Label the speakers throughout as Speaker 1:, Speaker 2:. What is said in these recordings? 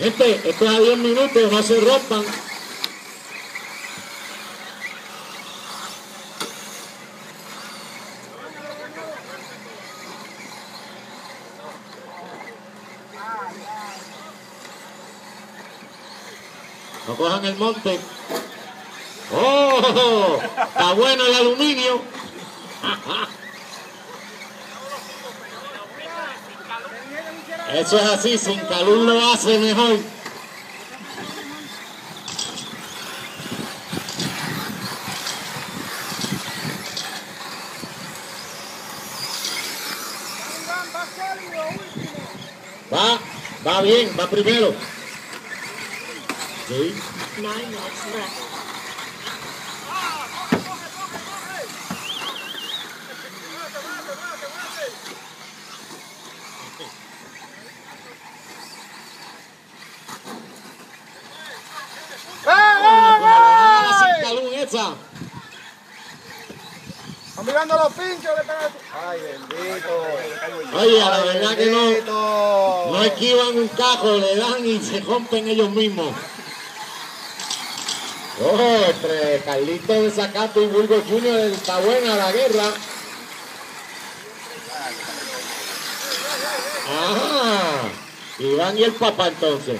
Speaker 1: Gente, esto es a 10 minutos, no se rompan. No cojan el monte. ¡Oh! Está bueno el aluminio. Eso es así, sin calor lo hace mejor. Va, va bien, va primero. Sí.
Speaker 2: Están mirando los pinchos que están así. Ay, bendito.
Speaker 1: Oye, la verdad que no, no esquivan un cajo, le dan y se rompen ellos mismos. Oh, entre Carlito de Zacato y Burgos Junior está buena la guerra. Ajá. Iván y el papá entonces.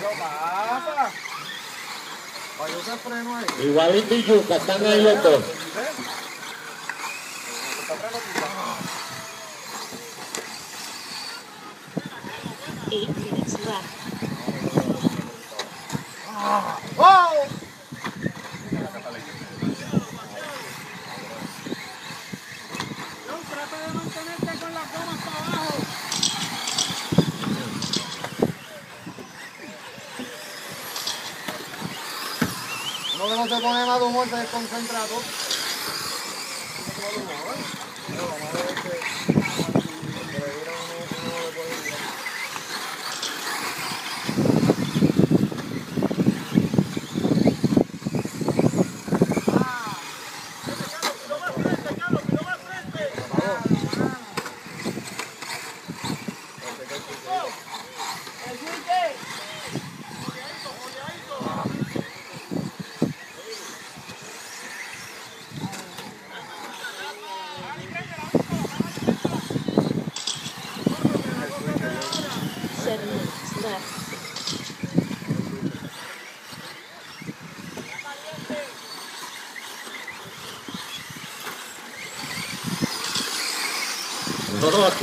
Speaker 2: ¿Qué pasa? Oye, ese freno ahí.
Speaker 1: Igualito y Yuca, están ahí los dos.
Speaker 3: Eight minutes left.
Speaker 2: ¡Oh! Uno que no se pone más humor se desconcentra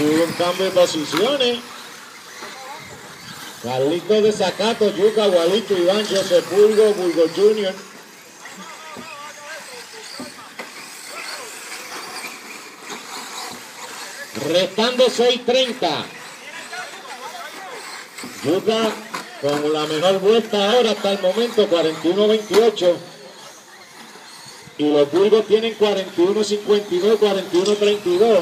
Speaker 1: hubo un cambio de posiciones. Carlito de Zacato, Yuca, Gualito, Iván, José Burgo, Burgo Junior. Restando 6.30. Yuca con la mejor vuelta ahora hasta el momento, 41-28. Y los Burgos tienen 41-52, 41-32.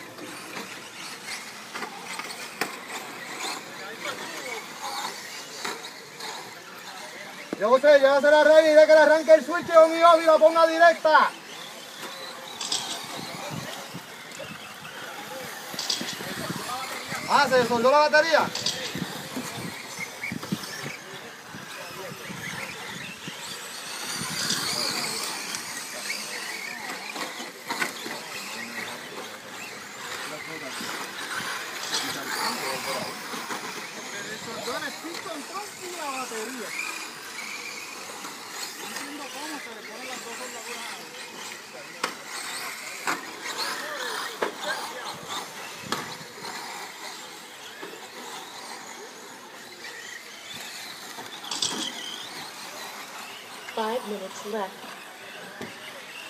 Speaker 2: Yo usted, llévase la regla y de que le arranque el switch con mi y la ponga directa. Ah, se soldó la batería.
Speaker 3: Minutes left.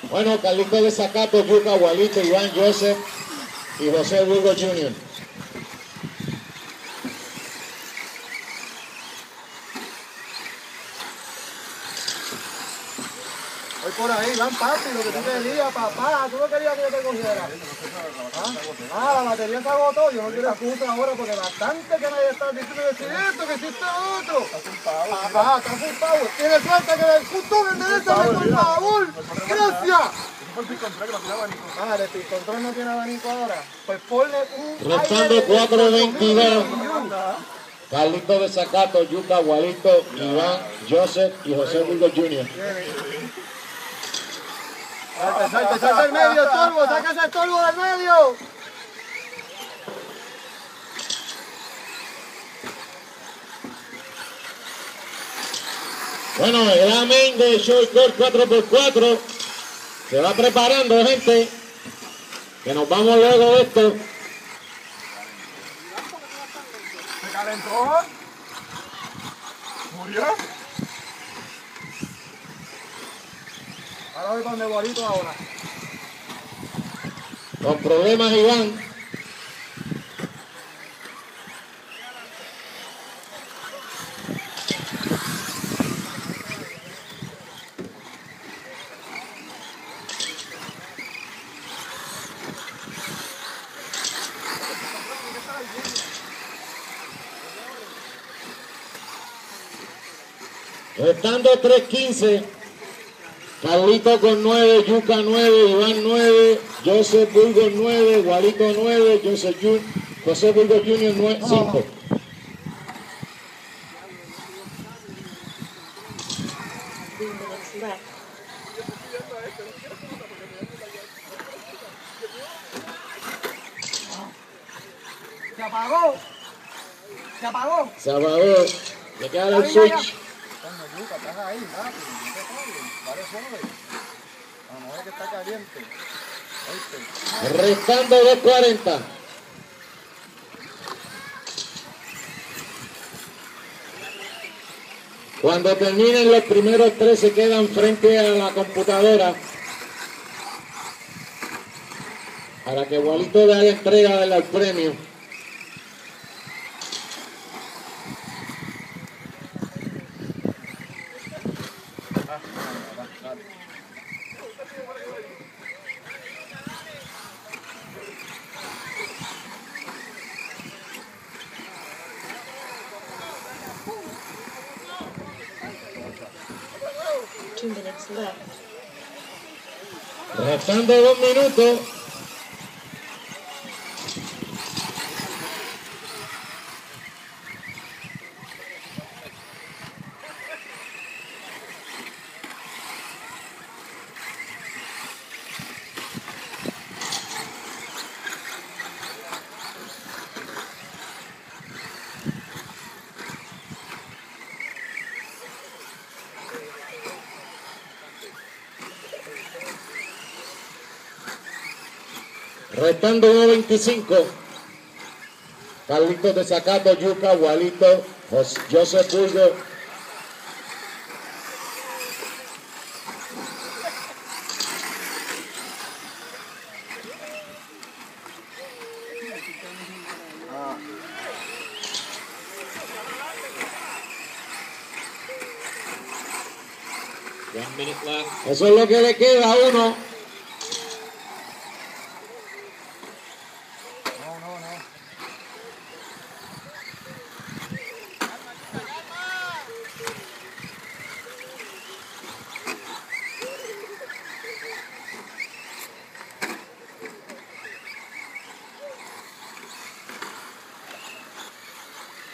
Speaker 1: Bueno, Carlito de Zacato, Yuca, Gualito, Iván, Joseph y José Burgo Jr.
Speaker 2: Voy por ahí, van papi, lo que tú querías, papá. Tú no querías que yo te cogiera. ¿Ah? ah, la batería se agotó. Yo no quiero excusa ahora porque bastante que me estás diciendo que esto, que si esto otro. Papá, está full power. Tiene suerte que el puto enderezame, por favor. Gracias. Ah, el pit control no tiene abanico ahora. Pues ponle un.
Speaker 1: Restando
Speaker 2: aire de
Speaker 1: 4.22.
Speaker 2: 4.22.
Speaker 1: Carlito de Zacato, Yuca, Gualito, Iván, Joseph y José Burgos Jr.
Speaker 2: Salte, salte, salte del medio, estorbo, saca ese estorbo del medio.
Speaker 1: Bueno, el amén de Shortcore 4x4 se va preparando, gente. Que nos vamos luego de esto.
Speaker 2: Se calentó. Murió. Ahora voy con el bolito ahora.
Speaker 1: Con problemas, Iván. Restando 3.15. Carlito con 9, Yuca 9, Iván 9, Joseph Burgos 9, Guarito 9, Joseph Jun José Burgos. 9, 5.
Speaker 3: Three minutes left.
Speaker 2: Se apagó. Se apagó.
Speaker 1: Le queda el switch.
Speaker 2: Coño, Yuca, estás ahí, rápido. A.
Speaker 1: Restando 2.40. Cuando terminen los primeros tres se quedan frente a la computadora para que Gualito le haga entrega del premio.
Speaker 3: Two minutes left.
Speaker 1: Restando dos minutos. Restando 1.25. Carlitos de Zacato, Yuca, Gualito, Jos- Joseph Burgo. Eso es lo que le queda a uno.
Speaker 2: No, no, no.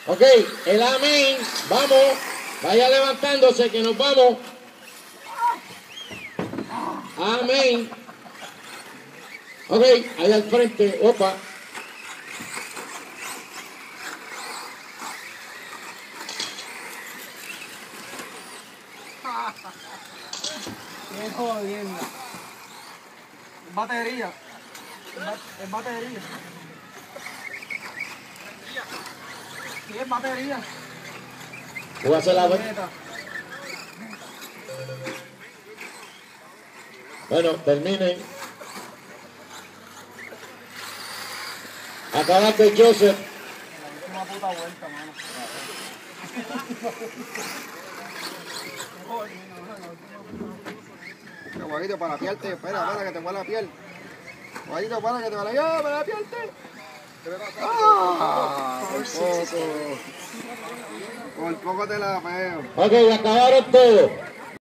Speaker 1: Ok, el amén. Vamos. Vaya levantándose que nos vamos. Amén. Ok, ahí al frente. Opa.
Speaker 2: Qué jodienda. Es batería. Es ba- Es batería. Sí, es batería.
Speaker 1: Voy a hacer la
Speaker 2: Neta.
Speaker 1: Bueno, terminen. Acabaste, Joseph.
Speaker 2: Una puta vuelta, mano.
Speaker 4: caballito, para la piel, te, espera, espera, que te huele la piel. Caballito, para que te huele, ¡ya, para la piel! ¡Ah! Poco. Por poco te la pego.
Speaker 1: Ok, acabaron todos.